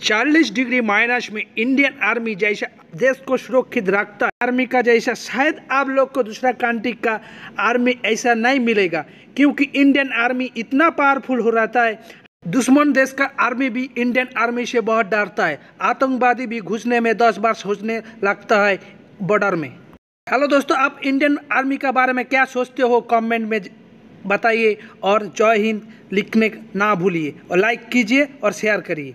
40 degree minus में Indian army जैसा देश को सुरक्षित रखता है। आर्मी का जैसा शायद आप लोग को दूसरा कंट्री का आर्मी ऐसा नहीं मिलेगा, क्योंकि इंडियन आर्मी इतना पावरफुल हो रहता है। दुश्मन देश का आर्मी भी इंडियन आर्मी से बहुत डरता है। आतंकवादी भी घुसने में दस बार सोचने लगता है बॉर्डर में। हेलो दोस्तों, आप इंडियन आर्मी के बारे में क्या सोचते हो? कमेंट में बताइए और जय हिंद लिखने ना भूलिए और लाइक कीजिए और शेयर करिए।